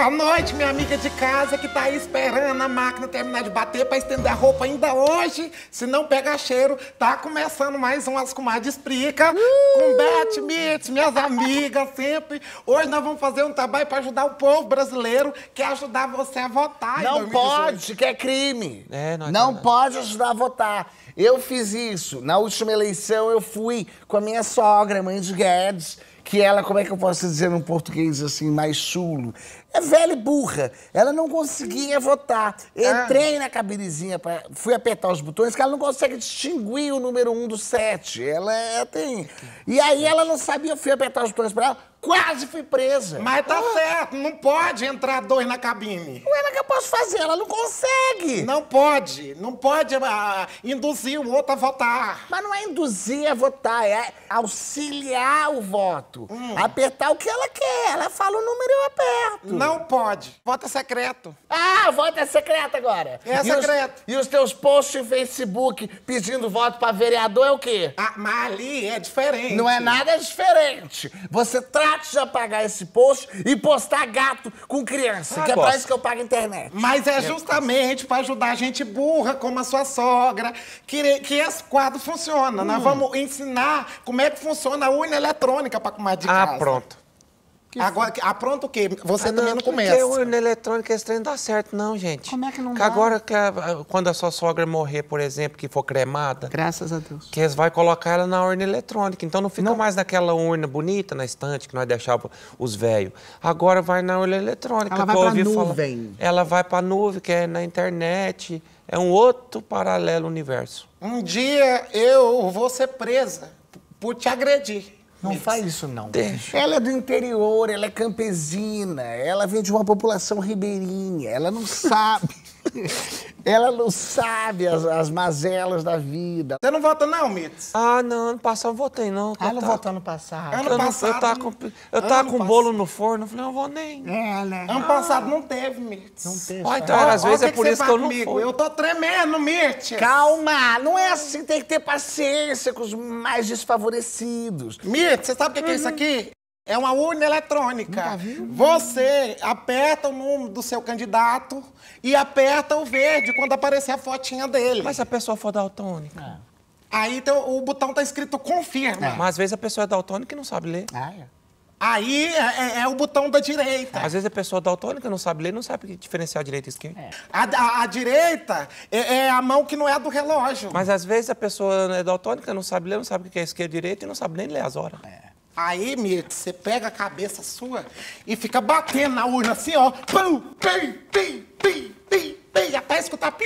Boa noite, minha amiga de casa que tá aí esperando a máquina terminar de bater pra estender a roupa ainda hoje. Se não pega cheiro, tá começando mais um As Comadres Explica. Com Beth Mitz, minhas amigas sempre. Hoje nós vamos fazer um trabalho pra ajudar o povo brasileiro, que é ajudar você a votar. Não 2018. pode, que é crime. É, nós não tá- pode ajudar a votar. Eu fiz isso. Na última eleição, eu fui com a minha sogra, mãe de Guedes, que ela, como é que eu posso dizer num português assim, mais chulo? É velha e burra. Ela não conseguia votar. Entrei na cabinezinha, pra, fui apertar os botões, que ela não consegue distinguir o número 1 do 7. Ela, ela tem. E aí ela não sabia, fui apertar os botões pra ela, quase fui presa. Mas tá certo, não pode entrar dois na cabine. Ué, mas o que eu posso fazer? Ela não consegue. Não pode, não pode ah, induzir o outro a votar. Mas não é induzir a votar, é auxiliar o voto. Apertar o que ela quer. Ela fala o número e eu aperto. Não pode. Voto é secreto. Ah, voto é secreto agora. É e secreto. Os, e os teus posts em Facebook pedindo voto pra vereador é o quê? Ah, mas ali é diferente. Não é nada diferente. Você trate de apagar esse post e postar gato com criança, Ah, que é pra gosto. isso que eu pago a internet. Mas é justamente para ajudar gente burra, como a sua sogra, que, que esse quadro funciona. Hum. Nós vamos ensinar como é que funciona a urna eletrônica para comadre de Ah, casa. pronto. Agora, ah, pronto o quê? Você Ah, também não porque começa. o urna eletrônica, esse trem não dá certo, não, gente. Como é que não que dá? agora, que a- quando a sua sogra morrer, por exemplo, que for cremada, Graças a Deus. que eles vão colocar ela na urna eletrônica. Então não fica mais naquela urna bonita na estante que nós deixava os velhos. Agora vai na urna eletrônica. Ela vai que pra ouvi falar. nuvem. Ela vai pra nuvem, que é na internet. É um outro paralelo universo. Um dia eu vou ser presa por te agredir. Não faz isso, não. Deixa. Ela é do interior, ela é campesina, ela vem de uma população ribeirinha, ela não sabe. ela não sabe as, as mazelas da vida. Você não vota não, Mitz? Ah, não, ano passado eu votei, não. Ah, eu não tava- votou ano passado. Ano eu não- passado, Eu tava né? com, eu tava com passado. bolo no forno, eu falei, não vou nem. É, né? Ano passado não teve, Mitz. Não teve. Ó, então, Ó, às ó, vezes é por isso que eu não comigo? fui. Eu tô tremendo, Mitz. Calma, não é assim, tem que ter paciência com os mais desfavorecidos. Mirth, você sabe o que que é isso aqui? É uma urna eletrônica. Você aperta o número do seu candidato e aperta o verde quando aparecer a fotinha dele. Mas se a pessoa for daltônica? Aí tem o, botão tá escrito confirma. Mas às vezes a pessoa é daltônica e não sabe ler. Ah, é. Aí é, é- é o botão da direita. Às vezes a pessoa daltônica não sabe ler, não sabe diferenciar direita e esquerda. A, a- a direita é, é a mão que não é a do relógio. Mas às vezes a pessoa é daltônica, não sabe ler, não sabe o que é esquerda e direita e não sabe nem ler as horas. Aí, Mirth, você pega a cabeça sua e fica batendo na urna assim, ó. Pum, pim, pim, pim, pim, pim, até escutar pi.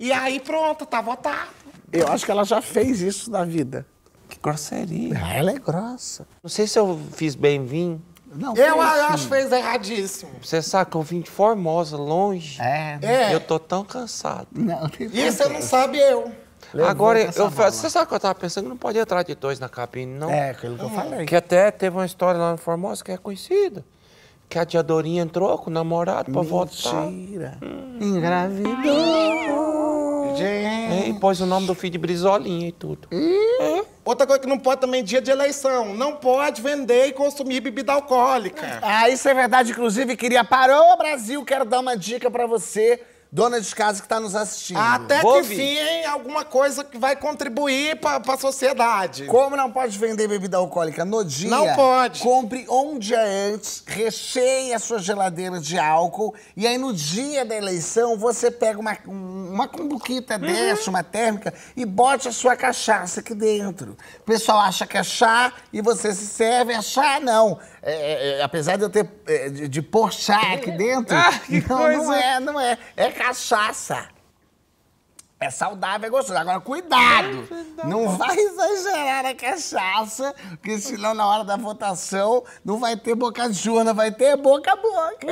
E aí pronto, tá votado. Eu acho que ela já fez isso na vida. Que grosseria. Ah, ela é grossa. Não sei se eu fiz bem vim. Não, Eu fez acho que fez erradíssimo. Você sabe que eu vim de Formosa, longe. É, É. Eu tô tão cansado. não tem Isso você não sabe eu. Levanta Agora, eu, bola. você sabe o que eu tava pensando? Que não pode entrar de dois na cabine, não. É, aquilo que eu falei. Que até teve uma história lá no Formosa que é conhecida. Que a Diadorinha entrou com o namorado pra votar. Mentira. Engravidou. Gente. E pôs o nome do filho de Brizolinha e tudo. Outra coisa que não pode também, dia de eleição. Não pode vender e consumir bebida alcoólica. Ah, isso é verdade. Inclusive, queria parar o Brasil. Quero dar uma dica pra você, dona de casa que tá nos assistindo. Até Vou que ouvir. enfim, hein, alguma coisa que vai contribuir pra, pra sociedade. Como não pode vender bebida alcoólica no dia? Não pode. Compre um dia antes, recheie a sua geladeira de álcool e aí no dia da eleição você pega uma, um- uma cumbuquita dessa, uma térmica e bote a sua cachaça aqui dentro. O pessoal acha que é chá e você se serve, é chá não. É, é, é, apesar de eu ter é, de, de pôr chá aqui dentro, Ah, que não, não coisa. é, não é. É cachaça. É saudável, é gostoso. Agora, cuidado! Não vai exagerar na cachaça, porque senão na hora da votação não vai ter boca de urna, vai ter boca a boca.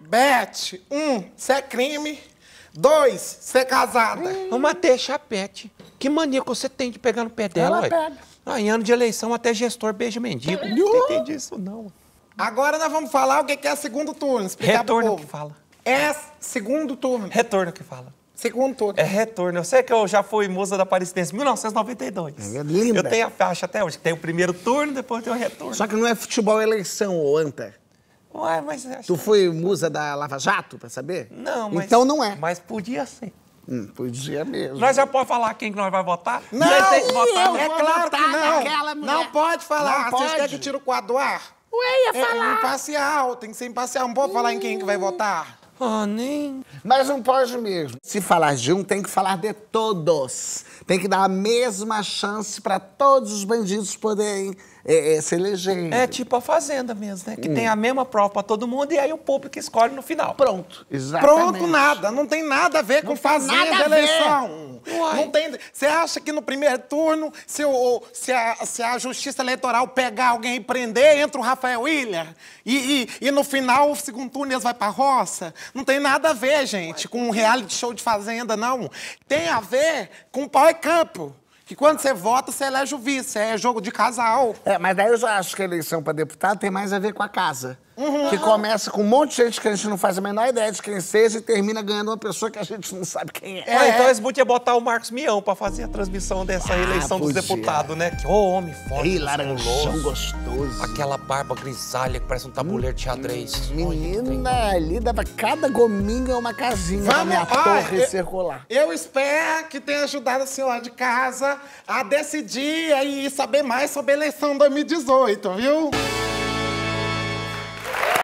Beth, um, você é crime. Dois, você é casada. Uma pet. Que mania que você tem de pegar no pé dela, Ela pega. Ah, em ano de eleição, até gestor beija mendigo. Não entendi isso, não. Agora nós vamos falar o que é segundo turno. Explicar pro Retorno povo. que fala. É segundo turno. Retorno que fala. Segundo turno. É retorno. Eu sei que eu já fui musa da Aparecidense em 1992. É linda. Eu tenho a faixa até hoje, que tem o primeiro turno, depois tem o retorno. Só que não é futebol é eleição, ô Anta. Ué, mas... acho Tu foi musa da Lava Jato, pra saber? Não, mas... Então não é. Mas podia ser. Hum, podia mesmo. Nós já pode falar quem que nós vai votar? Não, Vocês têm que votar, eu né? é vou claro votar que não. naquela mulher. Não pode falar. Não Vocês pode. querem que tire o quadro do ar? Ué, ia É falar. imparcial, tem que ser imparcial. Não pode falar em quem que vai votar. Ah, nem... Mas não pode mesmo. Se falar de um, tem que falar de todos. Tem que dar a mesma chance pra todos os bandidos poderem é, é, se. É tipo a Fazenda mesmo, né? Que Hum. tem a mesma prova pra todo mundo e aí o público escolhe no final. Pronto. Exatamente. Pronto, nada. Não tem nada a ver com tem fazenda eleição. Uai. Não tem. Você acha que no primeiro turno, se, o, se, a, se a justiça eleitoral pegar alguém e prender, entra o Rafael Ilha? E, e, e no final, o segundo turno, eles vão pra roça? Não tem nada a ver, gente, com um reality show de fazenda, não. Tem a ver com pau e campo. Que quando você vota, você elege o vice. É jogo de casal. É, mas daí eu já acho que a eleição pra deputado tem mais a ver com a casa. Uhum. Que começa com um monte de gente que a gente não faz a menor ideia de quem seja e termina ganhando uma pessoa que a gente não sabe quem é. Ué, então eles podiam botar o Marcos Mião pra fazer a transmissão dessa eleição dos podia. deputados, né? Que, ô, homem forte, Ei, laranjão gostoso. Aquela barba grisalha que parece um tabuleiro de xadrez. Menina, ali dava cada gominho é uma casinha na Vamos, minha ó, torre eu- circular. Eu espero que tenha ajudado a senhora de casa a decidir e saber mais sobre a eleição 2018, viu?